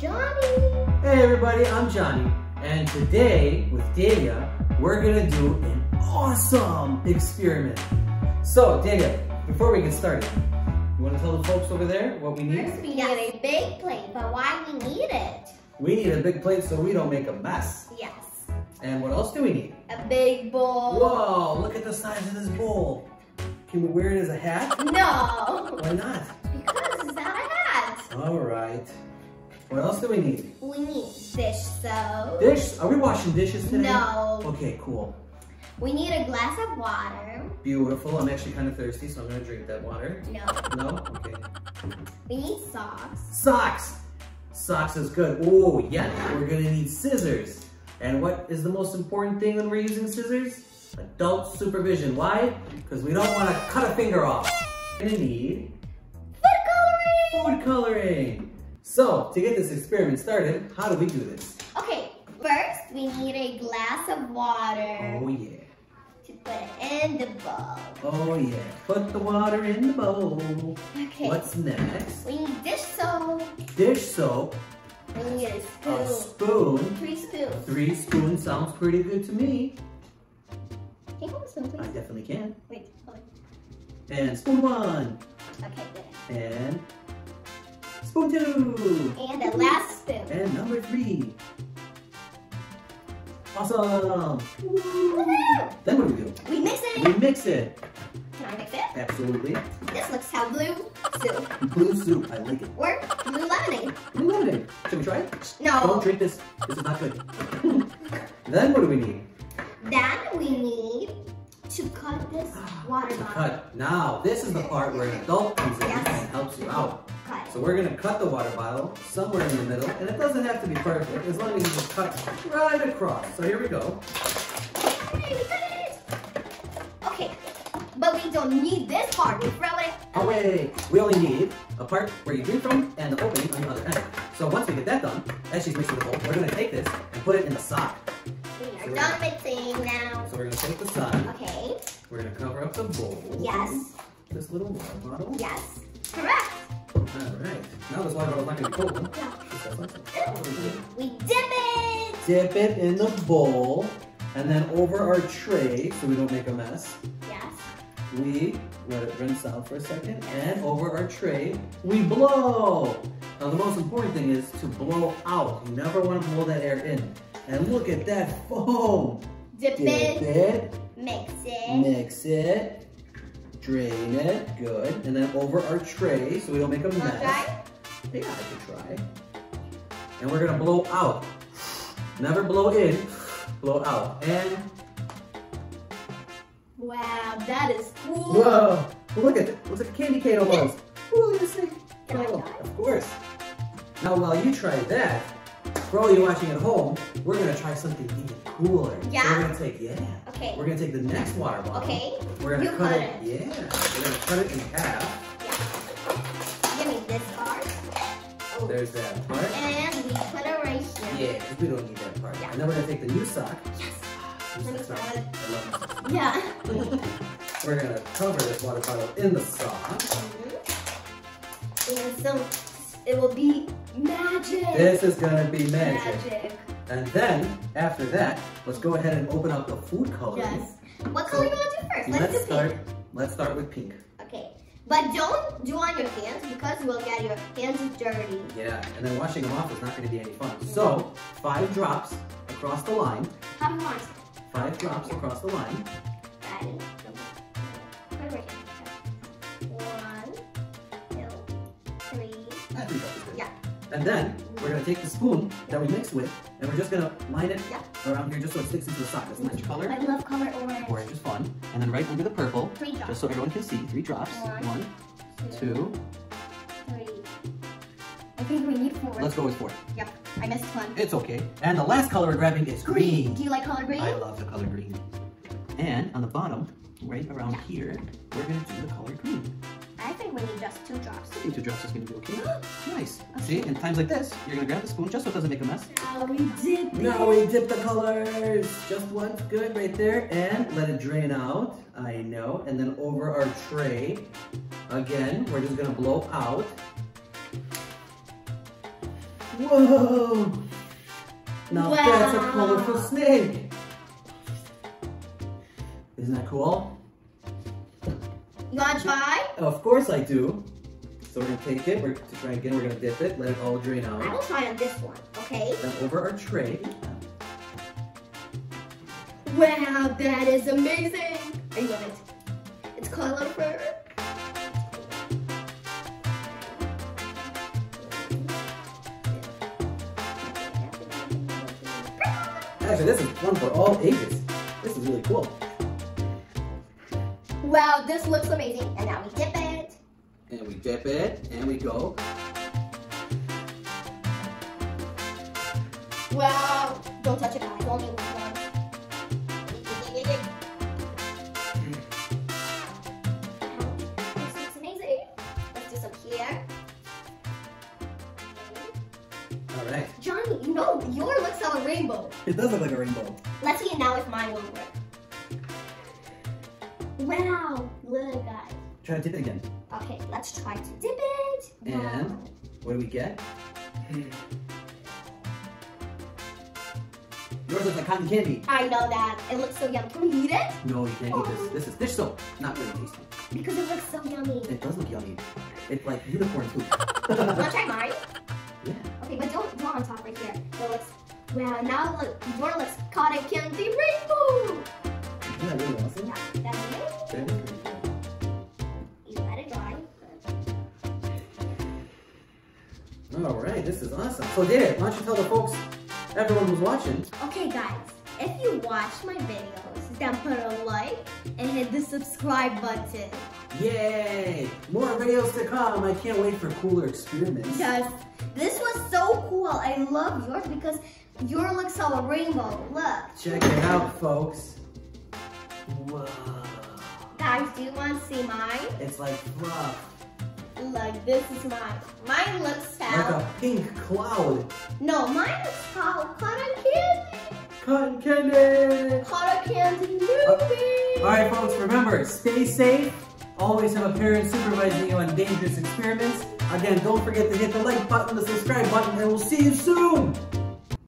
Johnny. Hey everybody, I'm Johnny, and today with Delia, we're gonna do an awesome experiment. So, Delia, before we get started, you wanna tell the folks over there what we need? First, we need a big plate, but why we need it? We need a big plate so we don't make a mess. Yes. And what else do we need? A big bowl. Whoa, look at the size of this bowl. Can we wear it as a hat? No. Why not? Because it's not a hat. All right. What else do we need? We need dish soap. Dish? Are we washing dishes today? No. Okay, cool. We need a glass of water. Beautiful. I'm actually kind of thirsty, so I'm gonna drink that water. No. No? Okay. We need socks. Socks. Socks is good. Oh, yeah. We're gonna need scissors. And what is the most important thing when we're using scissors? Adult supervision. Why? Because we don't want to cut a finger off. We're gonna need Food coloring. food coloring. So, to get this experiment started, how do we do this? Okay, first we need a glass of water Oh, yeah. to put it in the bowl. Oh, yeah. Put the water in the bowl. Okay. What's next? We need dish soap. Dish soap. We need a spoon. A spoon. Three spoons. Three spoons sounds pretty good to me. Can you hold the spoon, I definitely can. Wait, hold it. And spoon one. Okay, good. And spoon two. And the last spoon. And number three. Awesome. Then what do we do? We mix it. We mix it. Can I mix it? Absolutely. This looks how blue soup Blue soup. I like it. or blue lemonade. Blue lemonade. Should we try it? No. Don't drink this. This is not good. then what do we need? Then we need to cut this ah, water bottle. cut. Now, this is the part where an adult comes in Yes. and helps you out. Cut. So we're gonna cut the water bottle somewhere in the middle, and it doesn't have to be perfect, as long as you just cut right across. So here we go. Hey, we cut it. Okay, but we don't need this part. We throw it oh, Away! We only need a part where you drink from and the opening on the other end. So once we get that done, as she's mixing the bowl, we're gonna take this and put it in the sock. We are done mixing now. So we're gonna take the sock, Okay. we're gonna cover up the bowl. Yes. This little water bottle. Yes. Correct. Alright. Now this water bottle's not gonna be cold. Yeah. What do we? We dip it. Dip it in the bowl, and then over our tray, so we don't make a mess, Yes. we let it rinse out for a second, and over our tray, we blow. Now the most important thing is to blow out. You never want to blow that air in. And look at that foam. Dip Dip it. it, Mix it. mix it, drain it, good. And then over our tray, so we don't make a mess. try? Yeah, I could try. And we're gonna blow out. Never blow in, blow out. And Wow, that is cool. whoa, look at it. Looks like a candy cane almost. Ooh, me see. Can I Oh. Of course. Now while you try that, for all you watching at home, we're gonna try something even cooler. Yeah? We're gonna take, yeah. Okay. We're gonna take the next water bottle. Okay. We're gonna You cut, cut it. it. Yeah. We're gonna cut it in half. Yeah. Give me this part. Oh. There's that part. And we put it right here. Yeah, because we don't need that part. Yeah. And then we're gonna take the new sock. Yes. New Let me sock. try it. I love. Yeah. We're gonna cover this water bottle in the sock. Mm-hmm. And so it will be magic. This is gonna be magic. Magic. And then, after that, let's go ahead and open up the food coloring. Yes. What color do you want to do first? Let's, Let's do start, pink. let's start with pink. Okay. But don't do on your hands because you will get your hands dirty. Yeah, and then washing them off is not gonna be any fun. So, five drops across the line. How you? Five drops across the line. Ready? Yeah. And then, we're gonna take the spoon that we mixed with, and we're just gonna line it Yeah. around here just so it sticks into the sock. That's which color? I love color orange. Orange is fun. And then right under the purple, Three drops. just so everyone can see, three drops. One, One, two. three. I think we need four. Let's go with four. Yep. I missed one. It's okay. And the last color we're grabbing is green. Do you like color green? I love the color green. And on the bottom, right around here, we're gonna do the color green. I think we just two drops. I think two drops is gonna be okay. nice. See, in times like this, you're gonna grab the spoon just so it doesn't make a mess. Now we dip Now we dip the colors. Just once, good right there. And let it drain out. I know. And then over our tray, again, we're just gonna blow out. Whoa! Now that's a colorful snake. Isn't that cool? You wanna try? Of course I do. So we're gonna take it, we're to try again, we're gonna dip it, let it all drain out. I will try on this one, okay? Then over our tray. Wow, that is amazing! I love it. It's colorful. Actually, this is one for all ages. This is really cool. Wow, this looks amazing. And now we dip it. And we dip it, and we go. Wow. Don't touch it, guys. Only one. This looks amazing. Let's do. All right. Johnny, you know, your looks like a rainbow. It does look like a rainbow. Let's see it now if mine will work. Wow, look guys. Try to dip it again. Okay, let's try to dip it. Wow. And what do we get? Yours looks like cotton candy. I know that. It looks so yummy. Can we eat it? No, you can't eat this. Oh. This is dish soap. Not really tasty. Because it looks so yummy. It does look yummy. It's like unicorn food. Wanna try mine? yeah. Okay, but don't draw on top right here. It looks wow. Now look, your looks cotton candy rainbow. All this is awesome. So, Delia, why don't you tell the folks, everyone who's watching, Okay, guys. If you watch my videos, then put a like and hit the subscribe button. yay! More videos to come. I can't wait for cooler experiments. Because this was so cool. I love yours because your looks like a rainbow. Look. Check it out, folks. Whoa. Guys, do you want to see mine? It's like fluff. Look, this is mine. Mine looks Like a pink cloud. No, mine looks how cotton candy. Cotton candy! Cotton candy movie. Uh, all right, folks, remember, stay safe. Always have a parent supervising you on dangerous experiments. Again, don't forget to hit the like button, the subscribe button, and we'll see you soon.